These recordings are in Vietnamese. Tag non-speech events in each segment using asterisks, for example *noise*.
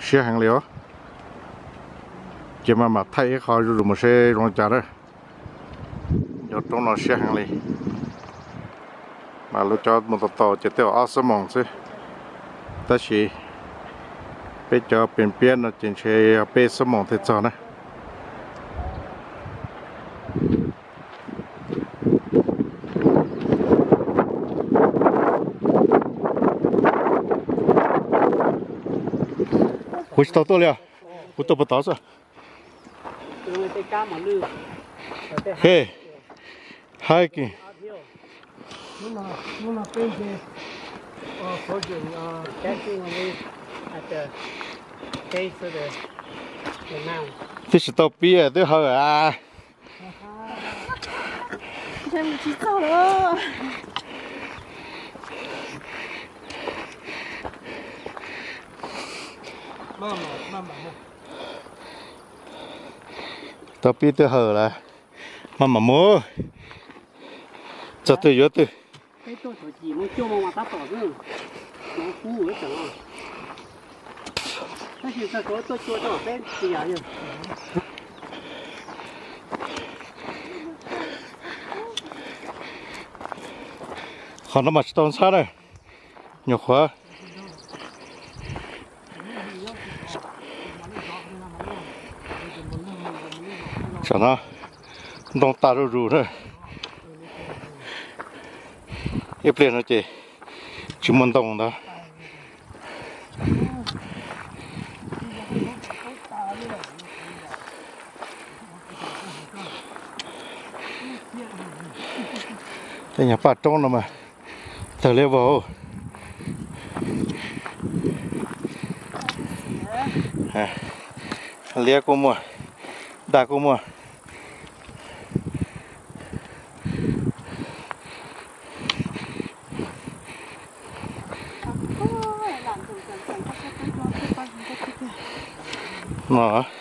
xe hàng liệu. Chỉ mà mà thay khó rồi một xe rong chả đó giờ trong nó xe hàng li mà lúc cho một tàu tàu chỉ tiêu áo sơ mỏng chứ. Ta chỉ bây giờ biển biển nó chỉ chơi bê sơ mỏng thế cho này 回去到多了，不到不到是。嘿，hiking。Luna, Luna painted uh, fortune, uh, dancing away at the base of the, the mound. 这是到毕业最好啊。现在起早了。 慢慢慢慢的。 到毕最好了，慢慢摸。这对有对，哎，多少几毛叫我往打倒子，往虎我整啊。但是这个多做多边这样样。好那么当啥呢？你 cho nó đông ta rù rù nữa ép lên nó chị. Chỉ muốn đông đó. Đây nhà phát trông nó mà. Thở lê vào à, lia cô mua. Đa cô mua. tomorrow.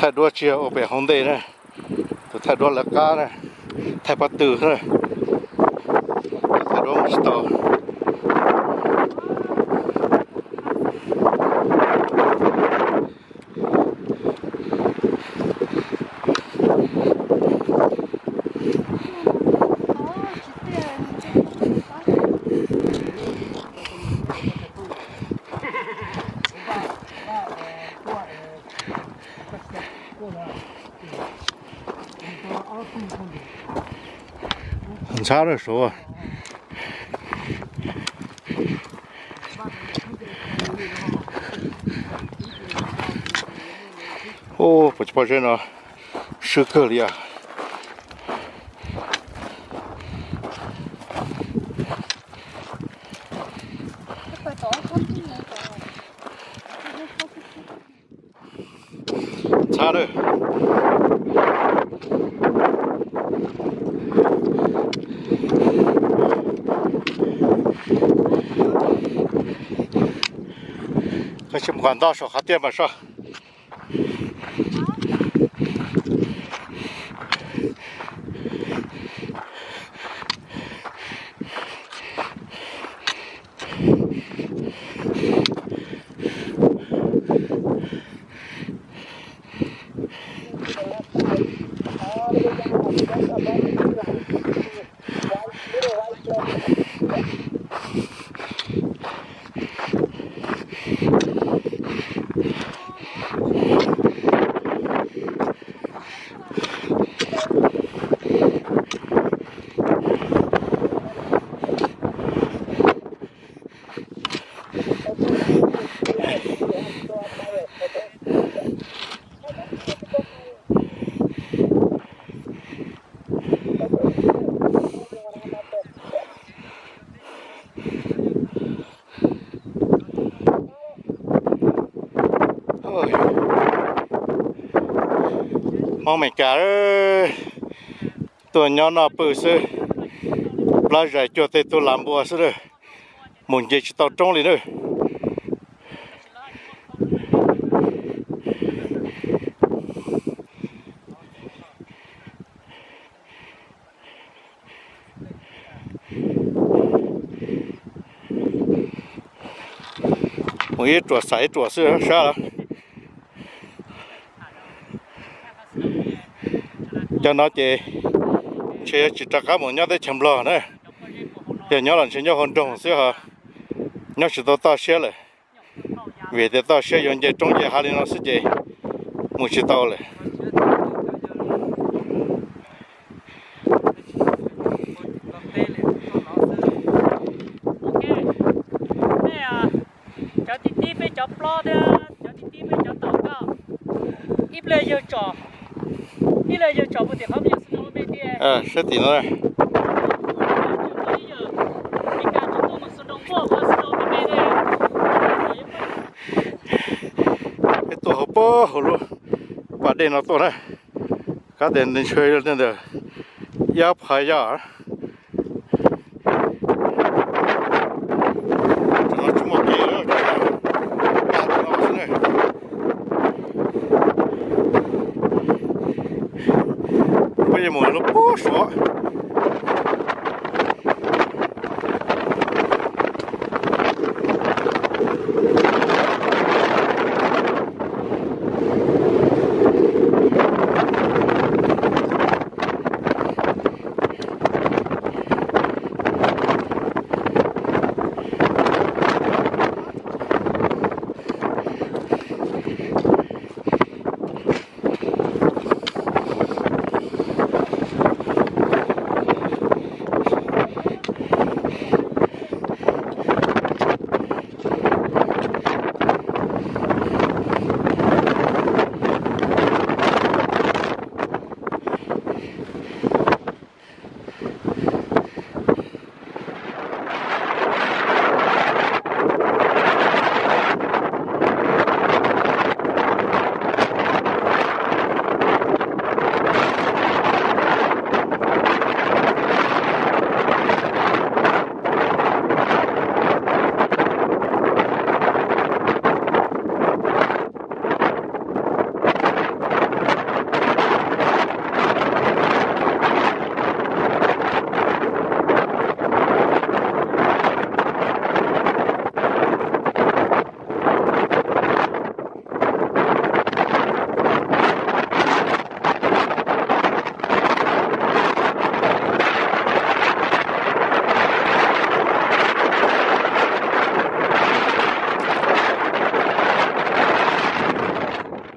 Mở tụ thay đua chiều ở bể hông đây này tụ thay đua là cá này thay bắt tử này tụ Хорошо, о, по типаже. 可是不管道上还点不上。Mong mày cả tôi nhỏ nó bự sư lá rải cho tôi tôi làm bùa sư rồi. Muốn gì chỉ tao trông liền rồi một ít chuột sấy chuột sư sao đó cho nó chỉ chỉ chỉ cho cá một nhau để chăm lo nữa thì nhớ là chỉ nhớ hồn trồng xíu hả nhớ chỉ tao tao xe rồi vì thế tao xe dùng cái trong cái hai nó sẽ gì một chỉ tao rồi ờ sẽ tí nữa cái tổ hợp bơ hồ luôn và đèn nó tổ này cá đèn đến chơi lên đây giáp hai giờ nó chỉ một cái nữa ba cái nó này bây giờ một nó bó sọ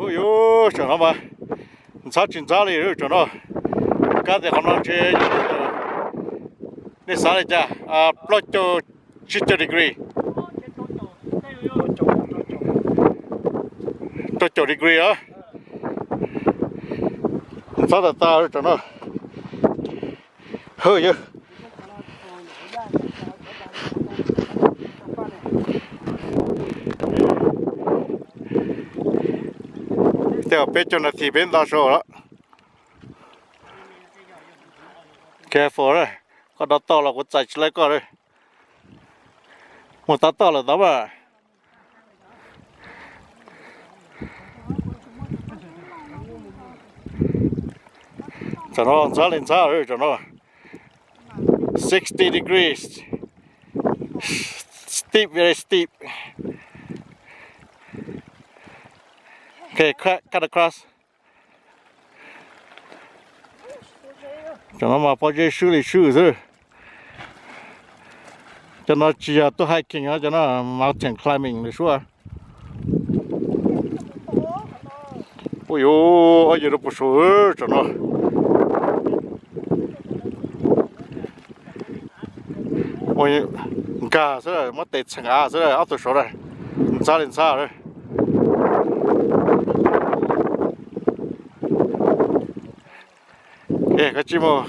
ôi yo chẳng nó mà sao chín sao này rồi cho nó cá thì họ nói chơi nên sao này cha à plus cho 60 degree. Cho 90 degree á sao là ta rồi cho nó hơi chứ theo cho nó thì bên đó số đó careful đấy có đó to là có chạy lấy có đấy. Một tá to là đó mà cho nó gió lên giá rồi cho nó. 60 degrees. Steep very steep. Okay, cut, cut across. Cho nó mà phải chơi shoe thì shoe rồi. Cho nó chỉ là tôi hiking á, cho nó mountain climbing được xuống. Ôi ô ai giờ nó bổ số cho nó. Ôi, cả rồi, mất tết chẳng à rồi, áp tôi số rồi. Sao lên sao rồi. 예, 같이 뭐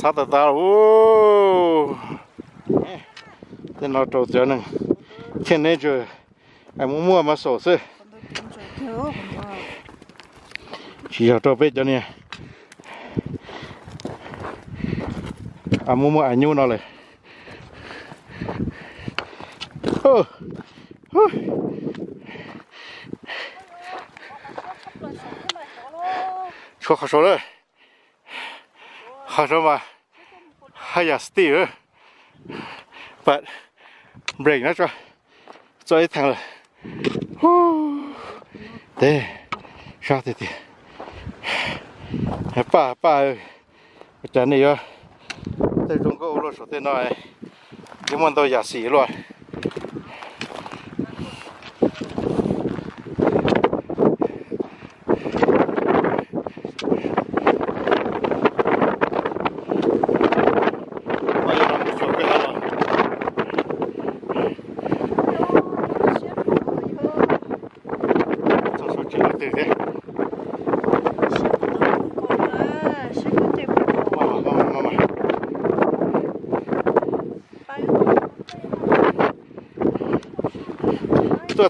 sao ta ta ô thế nó trâu cho nên trên này chưa em muốn mua mà sổ sư chỉ cho trâu biết cho nè à mua mua à, ảnh nhu nó lại ô ô số khó số rồi khó số mà. Hay là steer but break nó cho. Cho ít thằng rồi thế sao thế thì ba ba ơi. Cái này rồi đây trong cái ô lô số tiền này. Nhưng mà tôi giả sĩ rồi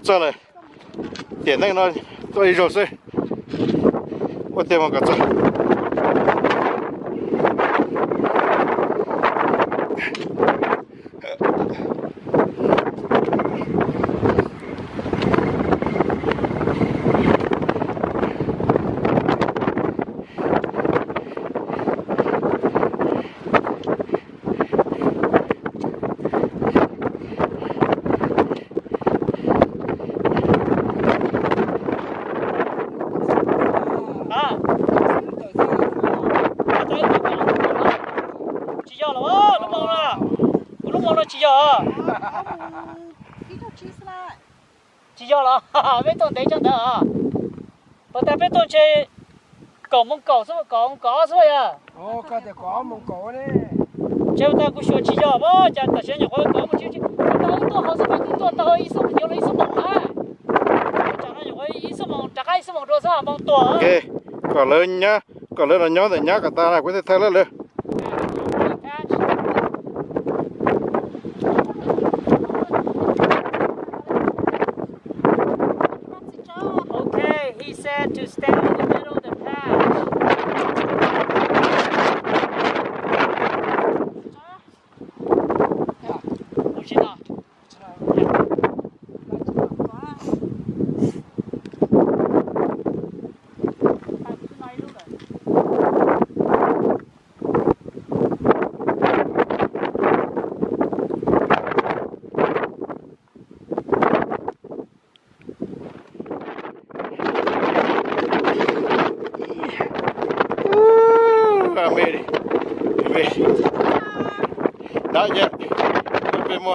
做了点那个呢做一手碎我点我个做 bé tồn đấy chẳng đỡ. Bà ta bé tôi chơi cổ mông cổ số cổ mông cổ số à? Ô cái thì cổ mông cổ đấy. Chơi ta cũng sửa chỉ cho bố chả ta chơi nhiều quá cổ mà chơi chơi ta không tôi học số mấy cũng tôi tao ít số nhiều lấy số mỏng à chả nói nhiều quá ít số mỏng chả cái số mỏng rồi sao mỏng tuổi ok cả lớn nhá. Cả lớn là nhớ thì nhá cả ta này quên thế là lớn lên Okay, he said to stand in the middle of the patch. Không chỉ nào. Phải cứ nói lúc rồi. à mê đi mê đó nhé bên mua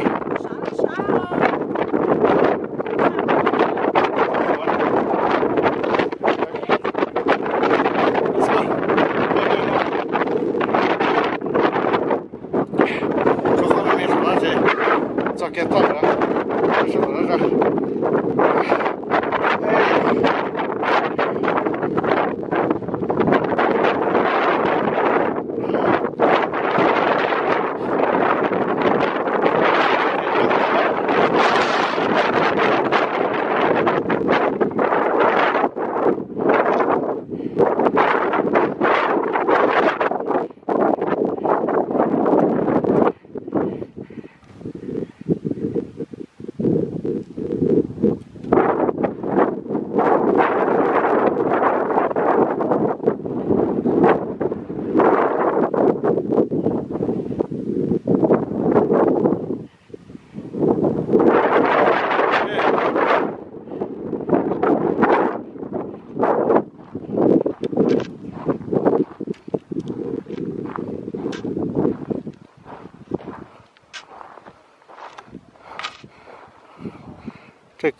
cho cái tóc đó sao nó ra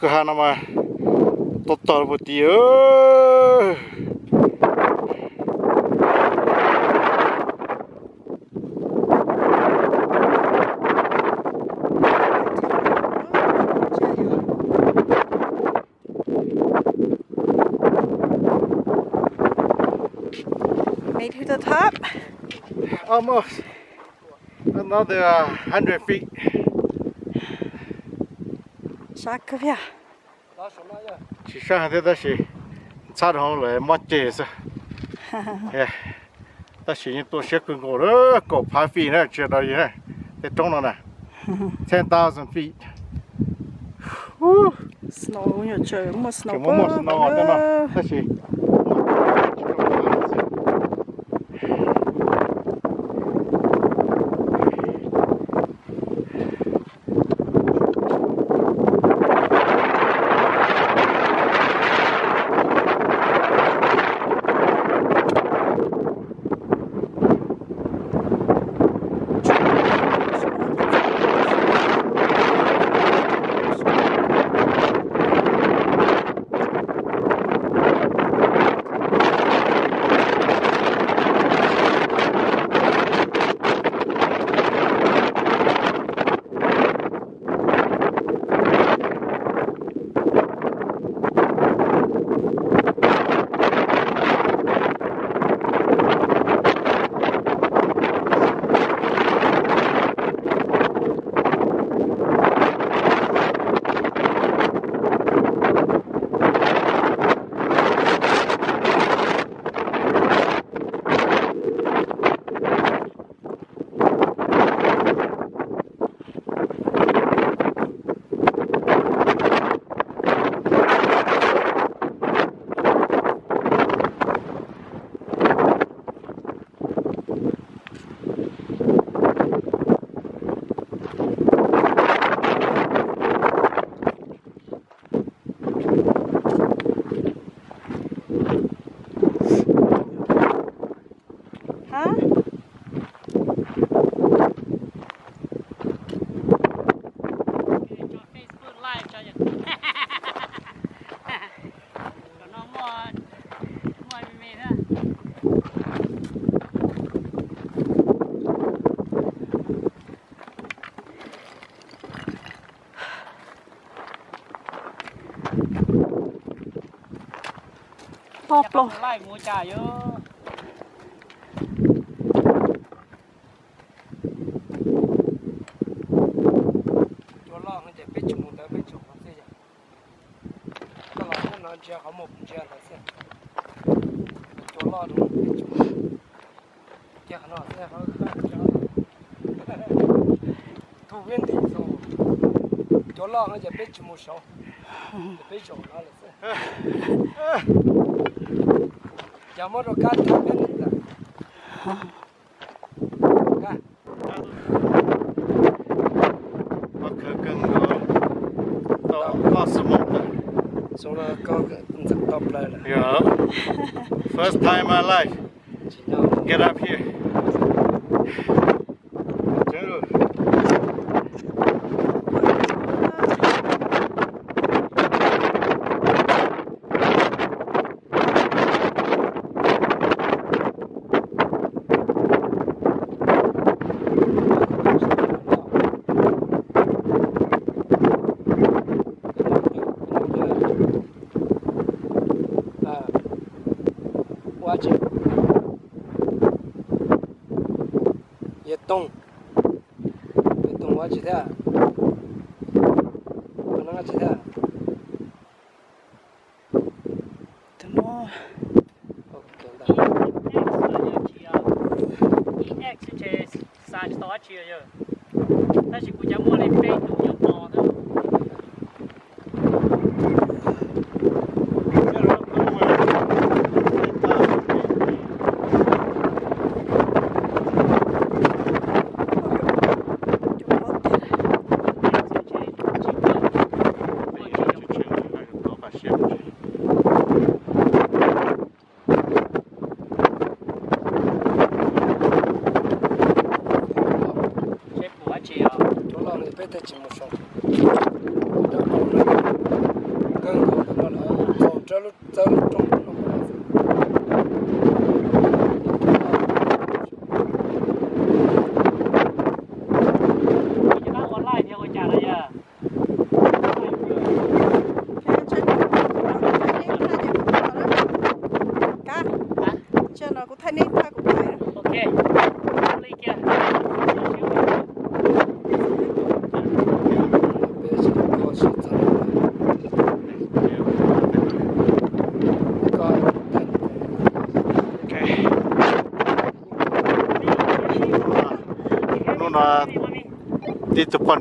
cái cửa hàng mà tốt tốt một tí ơi Made to the top. almost another hundred feet. Sao cơ vậy? Đó số nó nhá. Chỉ sang thế đó là cha không lại mất chế sao? Yeah. Ta chỉ những tôi sẽ cùng ngồi đó, cổ phá phi nữa, chưa đâu gì này. Thế trong nó nè. *laughs* 10,000 feet. Woo. Snow nhiều trời, mà snow món snow đó mà. Ta chỉ. Hả? Nó nó chỉ có một chỉ là thế. Chỗ lo nó biết chụp. Chỉ nó khác chỗ. Thu viên thì số. Chỗ lo nó chỉ biết chụp một số. Biết nó là thế. *laughs* *laughs* Chamorro canta, canta. Yeah. First time in my life. Get up here. Chia rồi ta chỉ cũng chẳng mua lấy bên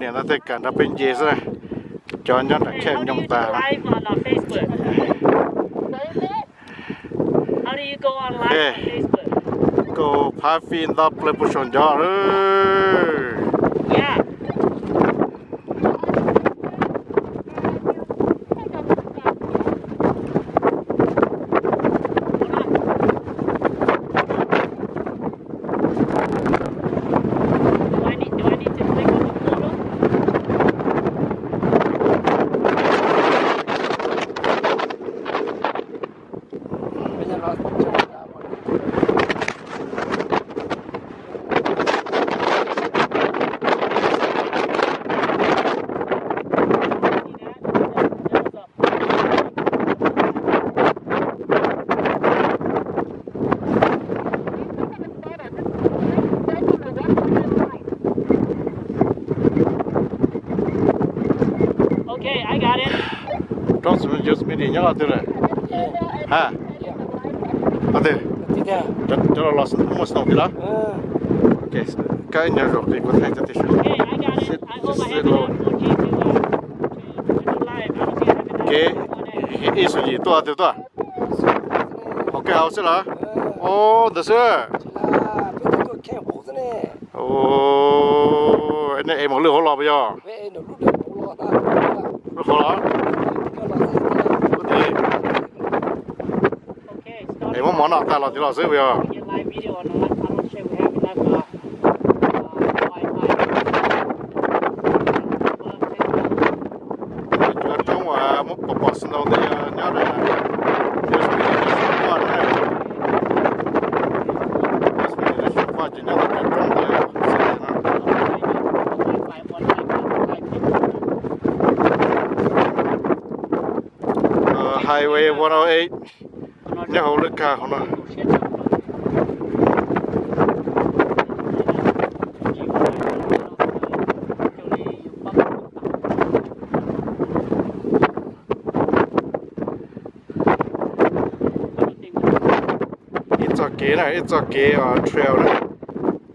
đi chụp con điện nó thấy cả nó bên gì rồi cho nhau là khen nhông ta Live on uh, Facebook. How do you go on live Yeah. on Facebook? cô phá phim đó play bút sồn gió rồi Yeah. Trong sự just mình đi nhớ từ rồi ha à thế Tiếp theo. cho cho nó lost một số thì đó Ừ. ok cái nhà rồi thì có thể cho tiếp Okay, I got it. I hope I have enough 4G to, uh, to, to do live. I don't think I have enough. ok on it. ý số gì to thì to ok hậu sẽ là Ừ. ô được chưa là bây giờ tôi khen hổ thế này ô anh này em một lửa lò bây giờ vậy nó lúc đầu hổ lọt à lửa lò cái lọt thế này thì Okay, start em muốn món nào ta lò thì lò sẽ bây giờ get live video on that. I'm not sure we have enough uh, uh, Wi-Fi. Well, trong mà một bộ phận sinh đầu thì nhớ đây là just be just one này just be just one chỉ nhớ là cái trong đấy Wi-Fi, Wi-Fi, Wi-Fi. ờ highway 108 nhớ hậu lực cả không nào ít cho kế này cho kế ở trail này.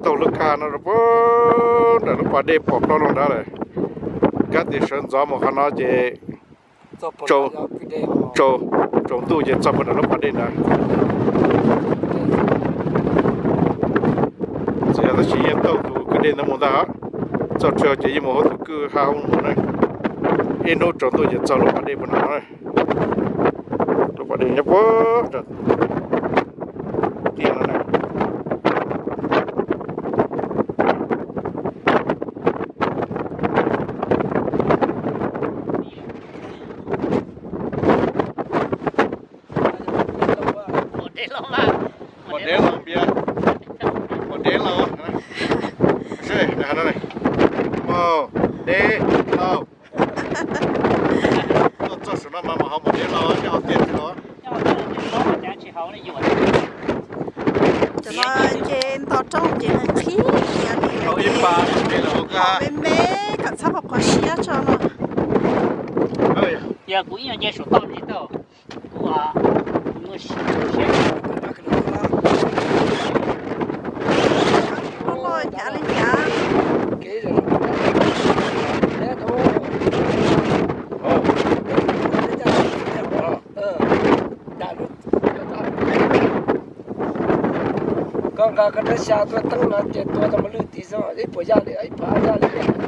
Tàu lực cả nó bố để nó qua đây bỏ nó luôn đó này. Các địa sơn gió khăn nó chỉ cho bọn Châu. nó video trâu trâu tu chỉ cho một nó qua đây nè giờ là chỉ yên tàu tu cái đây nó muốn đó cho trail chỉ một tu cứ hao một này in nô trâu tu chỉ sao nó qua đây một nó này. Nó qua đây nhá bố tiền nó này một đế lòng bia một đế lòng đây này nó này một đế lòng tôi cho số nó mà mà họ một đế lòng cho họ tiền cho nó cho nó trên tao trên là khí nhà đi họ yên bà đế lòng họ cả bên mẹ cả sắp học có xía cho nó ơi giờ cũng như nghe số tao đi đâu của mua xe nó lo nhà lên nhà cái rồi thế thôi ồ con gà cái nó xa tôi tăng là tiền tôi tao mà lưu tí sao ấy bỏ ra để ấy phá ra đấy